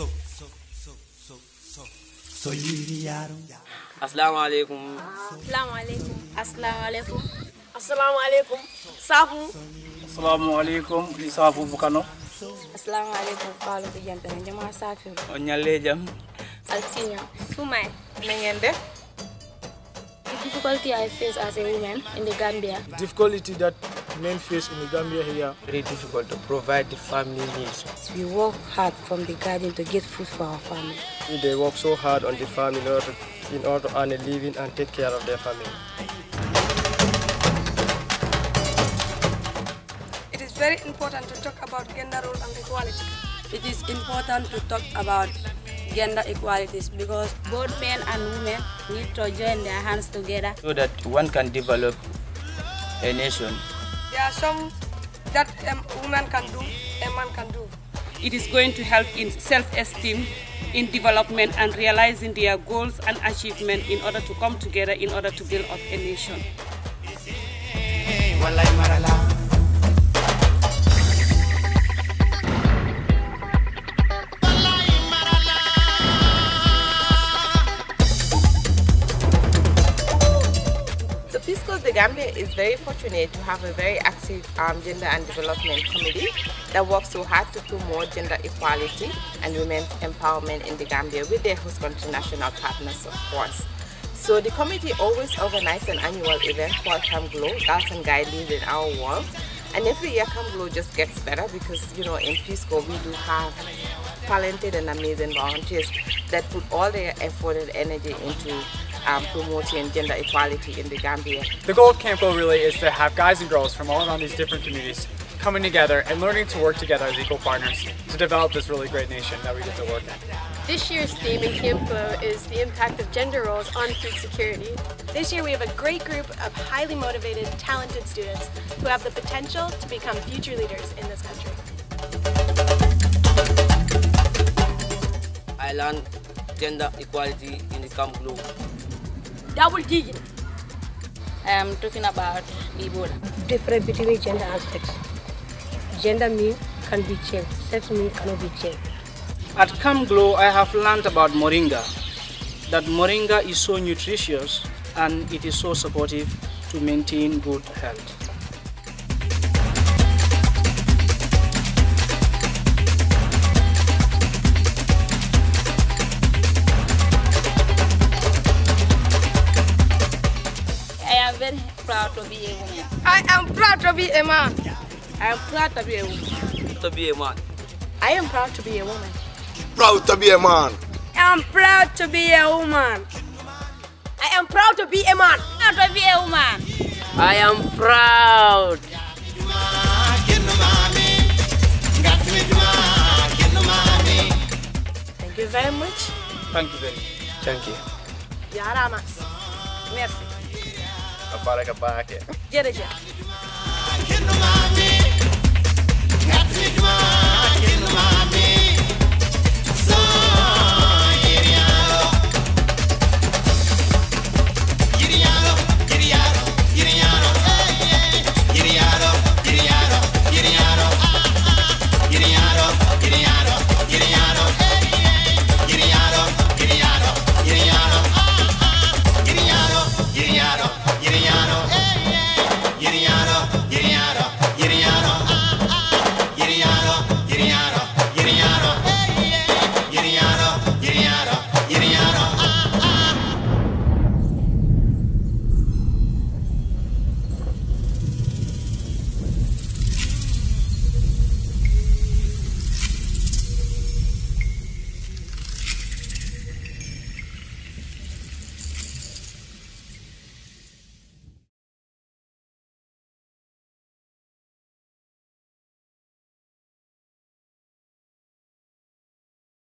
so so so so so. So yiri yaro assalamu alaikum assalamu alaikum assalamu alaikum assalamu alaikum safu assalamu alaikum safu bukano assalamu alaikum faalu ko jam tan jama safi o nyalle jam. Altinyo sumay na ngeen def? Difficulty i face as a woman in the gambia. Difficulty that men face in the Gambia here. very difficult to provide the family needs we work hard from the garden to get food for our family They work so hard on the farm in order, in order to earn a living and take care of their family. it is very important to talk about gender role and equality It is important to talk about gender equalities because both men and women need to join their hands together so that one can develop a nation there are some that um, a woman can do a man can do It is going to help in self-esteem, in development and realizing their goals and achievement in order to come together in order to build up a nation. Gambia is very fortunate to have a very active um, gender and development committee that works so hard to promote gender equality and women's empowerment in the Gambia with their host country national partners, of course. So the committee always organizes an annual event called Camp Glow, Girls and Guide Lead in Our World. And every year Camp Glow just gets better because, you know, in Peace Corps we do have talented and amazing volunteers that put all their effort and energy into um, promoting gender equality in the Gambia. The goal of Camp Go really is to have guys and girls from all around these different communities coming together and learning to work together as equal partners to develop this really great nation that we get to work in. This year's theme in Camp Glow is the impact of gender roles on food security. This year we have a great group of highly motivated, talented students who have the potential to become future leaders in this country. I learned gender equality in the Camp Glow. Double digit. i am talking about ebola difference between gender and sex. Gender mean can be changed, sex mean cannot be changed. At Camp Glow, I have learned about moringa. That moringa is so nutritious and it is so supportive to maintain good health. Proud to be a woman i am proud to be a man i am proud to be a woman To be a man. i am proud to be a woman Proud to be a man. i'm proud to be a woman I am proud to be a man. proud to be a woman I am proud. thank you very much Thank you very much. Thank you. jarama merci Baraka baraka. jërëjëf Got me,